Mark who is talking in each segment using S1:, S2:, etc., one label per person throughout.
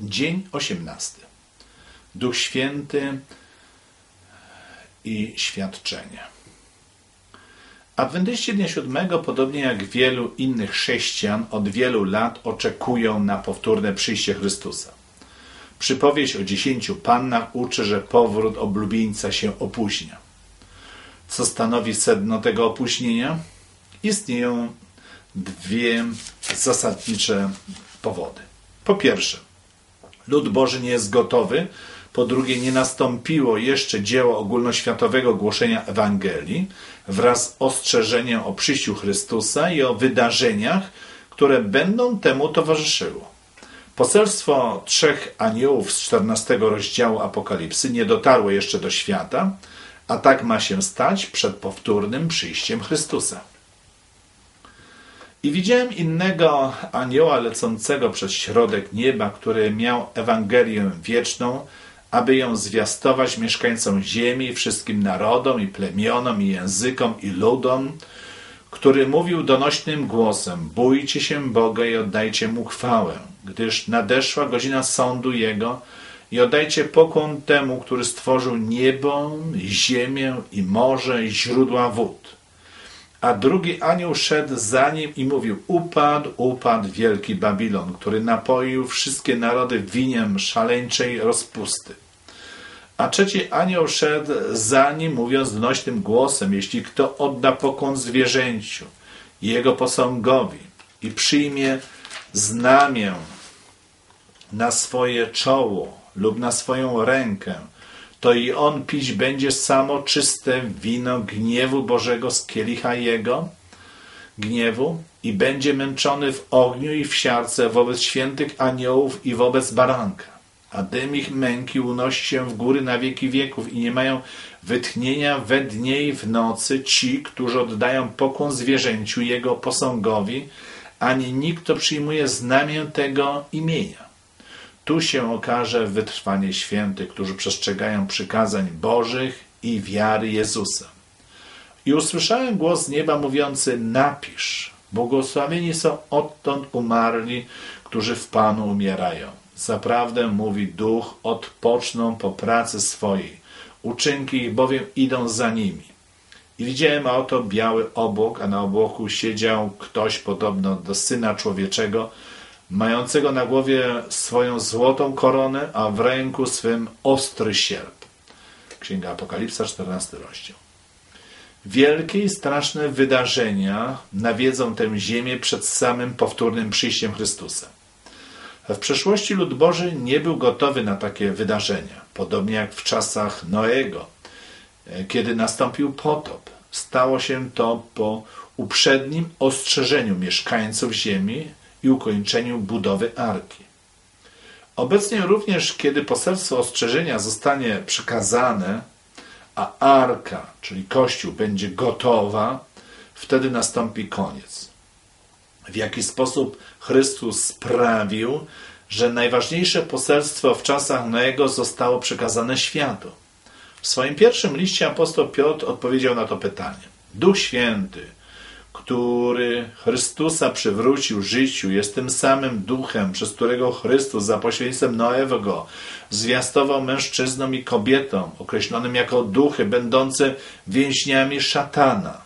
S1: Dzień osiemnasty. Duch Święty i świadczenie. Adwentyści Dnia Siódmego, podobnie jak wielu innych chrześcijan, od wielu lat oczekują na powtórne przyjście Chrystusa. Przypowieść o dziesięciu pannach uczy, że powrót oblubieńca się opóźnia. Co stanowi sedno tego opóźnienia? Istnieją dwie zasadnicze powody. Po pierwsze, lud Boży nie jest gotowy. Po drugie, nie nastąpiło jeszcze dzieło ogólnoświatowego głoszenia Ewangelii wraz z ostrzeżeniem o przyjściu Chrystusa i o wydarzeniach, które będą temu towarzyszyły. Poselstwo trzech aniołów z 14 rozdziału Apokalipsy nie dotarło jeszcze do świata, a tak ma się stać przed powtórnym przyjściem Chrystusa. I widziałem innego anioła lecącego przez środek nieba, który miał Ewangelię wieczną, aby ją zwiastować mieszkańcom ziemi, wszystkim narodom i plemionom i językom i ludom, który mówił donośnym głosem: Bójcie się Boga i oddajcie mu chwałę, gdyż nadeszła godzina sądu jego i oddajcie pokłon temu, który stworzył niebo, ziemię i morze i źródła wód. A drugi anioł szedł za nim i mówił: Upadł, upadł wielki Babilon, który napoił wszystkie narody winiem szaleńczej rozpusty. A trzeci anioł szedł za nim, mówiąc donośnym głosem: Jeśli kto odda pokłon zwierzęciu jego posągowi i przyjmie znamię na swoje czoło lub na swoją rękę, to i on pić będzie samo czyste wino gniewu Bożego z kielicha jego gniewu i będzie męczony w ogniu i w siarce wobec świętych aniołów i wobec baranka. A dym ich męki unosi się w góry na wieki wieków i nie mają wytchnienia we dnie i w nocy ci, którzy oddają pokłon zwierzęciu jego posągowi, ani nikt, kto przyjmuje znamię tego imienia. Tu się okaże wytrwanie świętych, którzy przestrzegają przykazań Bożych i wiary Jezusa. I usłyszałem głos z nieba mówiący: Napisz, błogosławieni są odtąd umarli, którzy w Panu umierają. Zaprawdę, mówi duch, odpoczną po pracy swojej. Uczynki ich bowiem idą za nimi. I widziałem, a oto biały obłok, a na obłoku siedział ktoś podobno do syna człowieczego, mającego na głowie swoją złotą koronę, a w ręku swym ostry sierp. Księga Apokalipsa, 14 rozdział. Wielkie i straszne wydarzenia nawiedzą tę ziemię przed samym powtórnym przyjściem Chrystusa. W przeszłości lud Boży nie był gotowy na takie wydarzenia, podobnie jak w czasach Noego, kiedy nastąpił potop. Stało się to po uprzednim ostrzeżeniu mieszkańców ziemi i ukończeniu budowy arki. Obecnie również, kiedy poselstwo ostrzeżenia zostanie przekazane, a arka, czyli Kościół, będzie gotowa, wtedy nastąpi koniec. W jaki sposób Chrystus sprawił, że najważniejsze poselstwo w czasach Noego zostało przekazane światu. W swoim pierwszym liście apostoł Piotr odpowiedział na to pytanie. Duch Święty, który Chrystusa przywrócił życiu, jest tym samym duchem, przez którego Chrystus za pośrednictwem Noego zwiastował mężczyznom i kobietom, określonym jako duchy, będące więźniami szatana.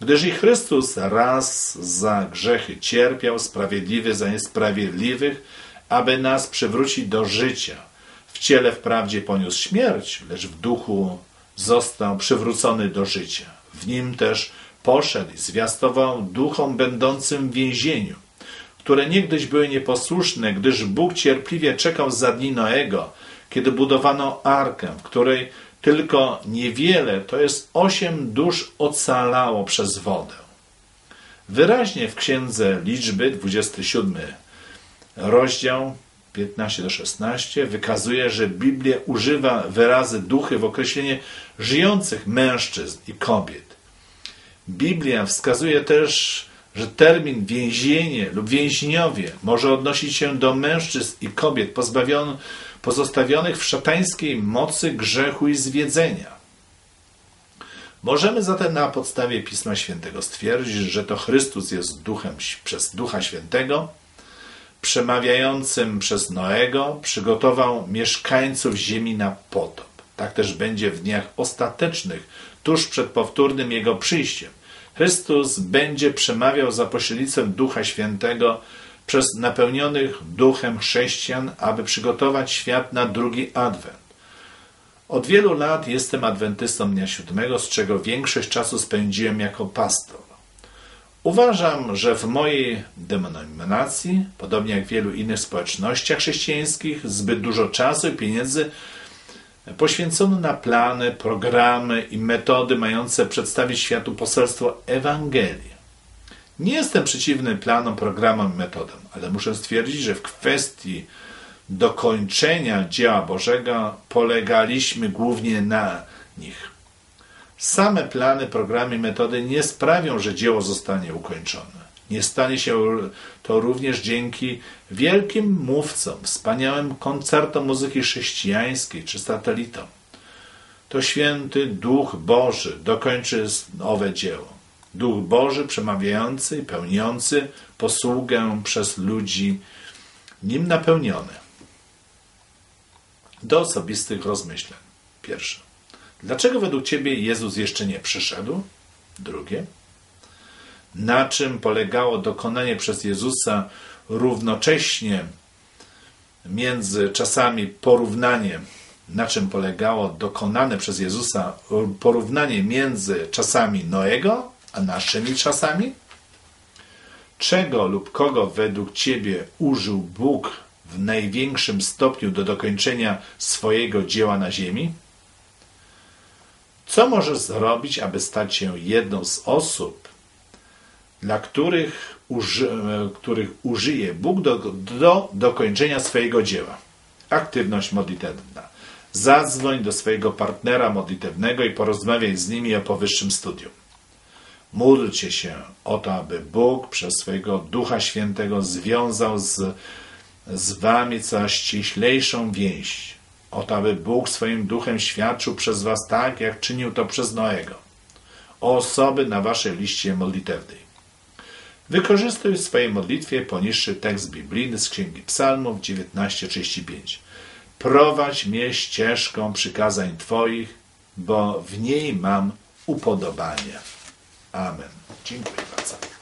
S1: Gdyż i Chrystus raz za grzechy cierpiał, sprawiedliwy za niesprawiedliwych, aby nas przywrócić do życia. W ciele wprawdzie poniósł śmierć, lecz w duchu został przywrócony do życia. W nim też poszedł i zwiastował duchom będącym w więzieniu, które niegdyś były nieposłuszne, gdyż Bóg cierpliwie czekał za dni Noego, kiedy budowano arkę, w której tylko niewiele, to jest osiem dusz ocalało przez wodę. Wyraźnie w księdze liczby 27 rozdział 15 do 16 wykazuje, że Biblia używa wyrazy duchy w określenie żyjących mężczyzn i kobiet. Biblia wskazuje też, że termin więzienie lub więźniowie może odnosić się do mężczyzn i kobiet pozostawionych w szatańskiej mocy grzechu i zwiedzenia. Możemy zatem na podstawie Pisma Świętego stwierdzić, że to Chrystus jest duchem przez Ducha Świętego, przemawiającym przez Noego, przygotował mieszkańców ziemi na potop. Tak też będzie w dniach ostatecznych, tuż przed powtórnym Jego przyjściem. Chrystus będzie przemawiał za pośrednictwem Ducha Świętego przez napełnionych duchem chrześcijan, aby przygotować świat na drugi adwent. Od wielu lat jestem adwentystą dnia siódmego, z czego większość czasu spędziłem jako pastor. Uważam, że w mojej denominacji, podobnie jak w wielu innych społecznościach chrześcijańskich, zbyt dużo czasu i pieniędzy poświęcono na plany, programy i metody mające przedstawić światu poselstwo Ewangelii. Nie jestem przeciwny planom, programom i metodom, ale muszę stwierdzić, że w kwestii dokończenia dzieła Bożego polegaliśmy głównie na nich. Same plany, programy, metody nie sprawią, że dzieło zostanie ukończone. Nie stanie się to również dzięki wielkim mówcom, wspaniałym koncertom muzyki chrześcijańskiej czy satelitom. To święty Duch Boży dokończy owe dzieło. Duch Boży przemawiający i pełniący posługę przez ludzi nim napełniony. Do osobistych rozmyśleń. Pierwsze. Dlaczego według Ciebie Jezus jeszcze nie przyszedł? Drugie. Na czym polegało dokonanie przez Jezusa równocześnie między czasami porównanie, na czym polegało dokonane przez Jezusa porównanie między czasami Noego a naszymi czasami? Czego lub kogo według Ciebie użył Bóg w największym stopniu do dokończenia swojego dzieła na ziemi? Co możesz zrobić, aby stać się jedną z osób, dla których, uży, których użyje Bóg do, do dokończenia swojego dzieła? Aktywność modlitewna. Zadzwoń do swojego partnera modlitewnego i porozmawiaj z nimi o powyższym studium. Módlcie się o to, aby Bóg przez swojego Ducha Świętego związał z, z wami coraz ściślejszą więź o to, aby Bóg swoim duchem świadczył przez was tak, jak czynił to przez Noego. O osoby na waszej liście modlitewnej. Wykorzystuj w swojej modlitwie poniższy tekst biblijny z Księgi Psalmów 19:35. Prowadź mnie ścieżką przykazań Twoich, bo w niej mam upodobanie. Amen. Dziękuję bardzo.